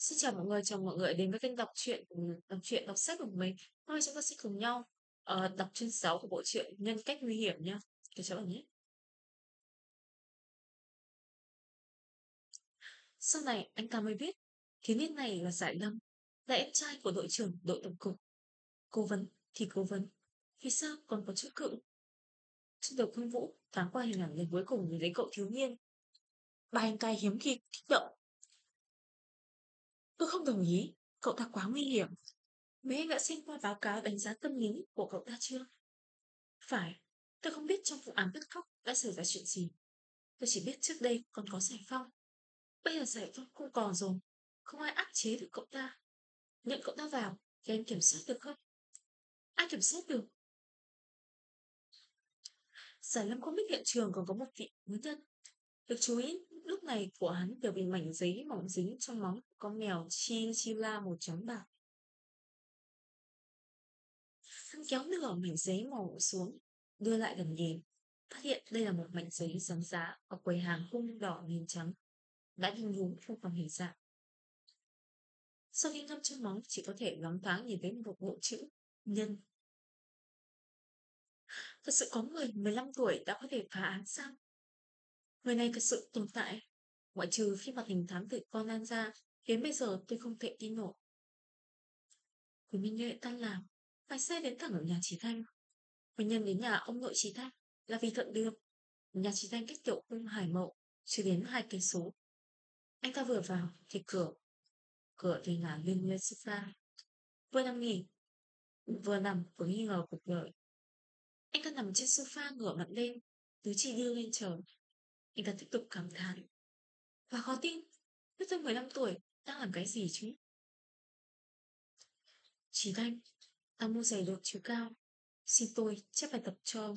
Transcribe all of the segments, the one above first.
Xin chào mọi người, chào mọi người đến với kênh đọc truyện, ừ, đọc truyện, đọc sách của mình. Hôm nay chúng ta sẽ cùng nhau, uh, đọc chương 6 của bộ truyện Nhân cách nguy hiểm nhá Các cháu bạn nhé. Sau này anh ta mới biết, thiếu niên này là Giải Lâm, là em trai của đội trưởng đội tổng cục. Cố vấn thì cố vấn, vì sao còn có chữ cự? Trên đầu Khương Vũ thoáng qua hình ảnh lần cuối cùng nhìn lấy cậu thiếu niên. Ba anh cai hiếm khi kích động. Tôi không đồng ý, cậu ta quá nguy hiểm. Mấy anh đã xem qua báo cáo đánh giá tâm lý của cậu ta chưa? Phải, tôi không biết trong vụ án bắt cóc đã xảy ra chuyện gì. Tôi chỉ biết trước đây còn có giải phong. Bây giờ giải phong không còn rồi, không ai áp chế được cậu ta. Nhận cậu ta vào, thì em kiểm soát được không? Ai kiểm soát được? Giải lâm không biết hiện trường còn có một vị mới nhân. Được chú ý này của hắn đều bị mảnh giấy mỏng dính trong móng con mèo chi chi la màu trắng bạc. Hắn kéo nửa mảnh giấy màu xuống, đưa lại gần nhìn. Phát hiện đây là một mảnh giấy giấm giá ở quầy hàng khung đỏ nền trắng. Đã đi nhúm không còn hình dạng. Sau khi ngâm trong móng chỉ có thể ngắm thoáng nhìn thấy một bộ chữ nhân. Thật sự có người 15 tuổi đã có thể phá án sao? Người này thật sự tồn tại. Ngoại trừ khi mặt hình thám tử Conan ra, đến bây giờ tôi không thể tin nổi. Quý Minh Nhuệ tan làm, phải xe đến thẳng ở nhà Trí Thanh. Nguyên nhân đến nhà ông nội Trí Thanh là vì thuận đường. Nhà Trí Thanh cách kiểu cung Hải Mậu, chưa đến hai cây số. Anh ta vừa vào thì cửa, cửa thì ngả lên lên sofa. Vừa nằm nghỉ, vừa nằm vừa nghi ngờ cuộc đời. Anh ta nằm trên sofa ngửa mặt lên, tứ chi đưa lên trời. Anh ta tiếp tục cảm thán. Và khó tin, biết tôi 15 tuổi, đang làm cái gì chứ? Chí Thanh, ta mua giày đột chiều cao. Xin tôi chép bài tập cho ông.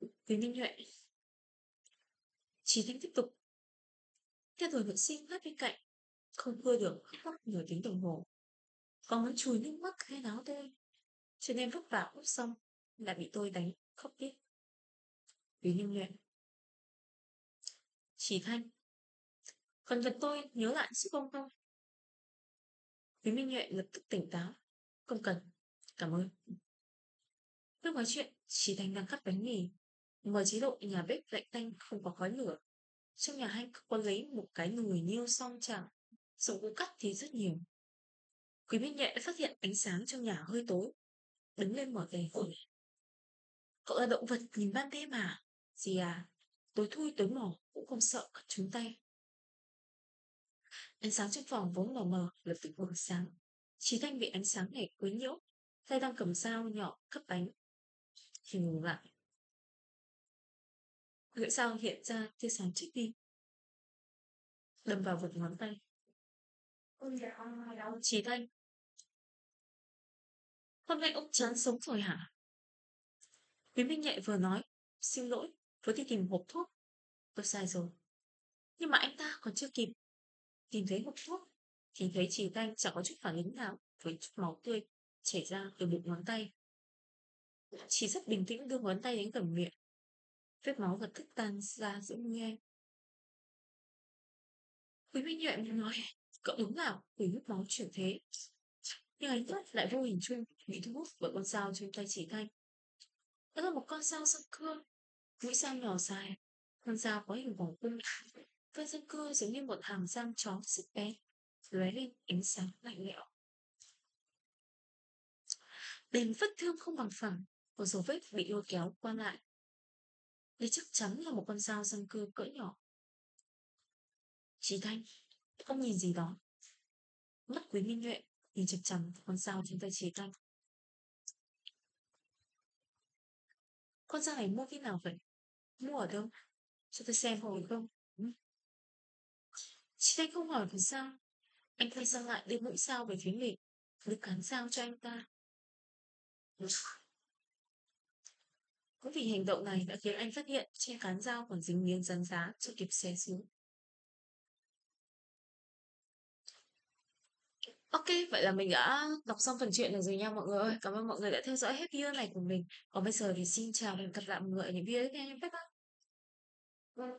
Với Minh Huệ. Chí Thanh tiếp tục. Theo rồi vẫn sinh hát bên cạnh. Không vừa được khóc nửa tiếng đồng hồ. Còn muốn chùi nước mắt hay náo tôi. Cho nên vất vả úp xong lại bị tôi đánh khóc tiếp. Vì Minh nguyện Chỉ Thanh. Còn vật tôi nhớ lại giúp ông không? quý Minh Nhuệ lập tức tỉnh táo. Không cần. Cảm ơn. Lúc nói chuyện, Chỉ Thanh đang cắt bánh mì. Mở chế độ nhà bếp lạnh tanh không có khói lửa. Trong nhà Thanh có lấy một cái nồi niêu song chẳng. Dụng cụ cắt thì rất nhiều. Quý Minh Nhuệ phát hiện ánh sáng trong nhà hơi tối. Đứng lên mở đèn hỏi. Cậu là động vật nhìn ban đêm à? Gì à? Tối thui tối mỏ cũng không sợ cắt trúng tay. Ánh sáng trong phòng vốn mờ mờ lập tức bừng sáng. Chí Thanh bị ánh sáng này quấy nhiễu, tay đang cầm dao nhỏ cấp bánh. Thì ngừng lại. Lưỡi dao hiện ra tia sáng trích đi. Đâm vào vật ngón tay. Chí Thanh. Hôm nay ông chán sống rồi hả? Quý Minh nhạy vừa nói, xin lỗi, vừa đi tìm hộp thuốc. Tôi sai rồi. Nhưng mà anh ta còn chưa kịp. Tìm thấy hộp thuốc, thì thấy chỉ tay chẳng có chút phản ứng nào với chút máu tươi chảy ra từ bụng ngón tay. Chỉ rất bình tĩnh đưa ngón tay đến gần miệng. Vết máu vật thức tan ra giữa nghe. Quý Minh nhạy muốn nói, cậu đúng nào, quý vết máu chuyển thế. Nhưng ánh mắt lại vô hình chung bị thu hút bởi con dao trên tay chỉ thanh. Đó là một con dao răng cưa, mũi dao nhỏ dài, con dao có hình vòng cung. Con răng cưa giống như một hàng răng chó sắc bé, lóe lên ánh sáng lạnh lẽo. Đền vết thương không bằng phẳng, một dấu vết bị lôi kéo qua lại. Đây chắc chắn là một con dao răng cưa cỡ nhỏ. Chỉ Thanh, không nhìn gì đó. Mắt quý minh nhuệ nhìn chằm chằm con dao chúng ta chế Thanh. Con dao này mua khi nào vậy? Mua ở đâu? Cho tôi xem hồi không? Ừ. Chị Thanh không hỏi vì sao. Anh quay sang lại đưa mũi dao về phía mình. Đưa cán dao cho anh ta. Cũng vì hành động này đã khiến anh phát hiện trên cán dao còn dính miếng rắn giá chưa kịp xé xuống. OK, vậy là mình đã đọc xong phần truyện được rồi nha mọi người ơi. Cảm ơn mọi người đã theo dõi hết video này của mình. Còn bây giờ thì xin chào và hẹn gặp lại mọi người ở những video tiếp theo. Bye bye.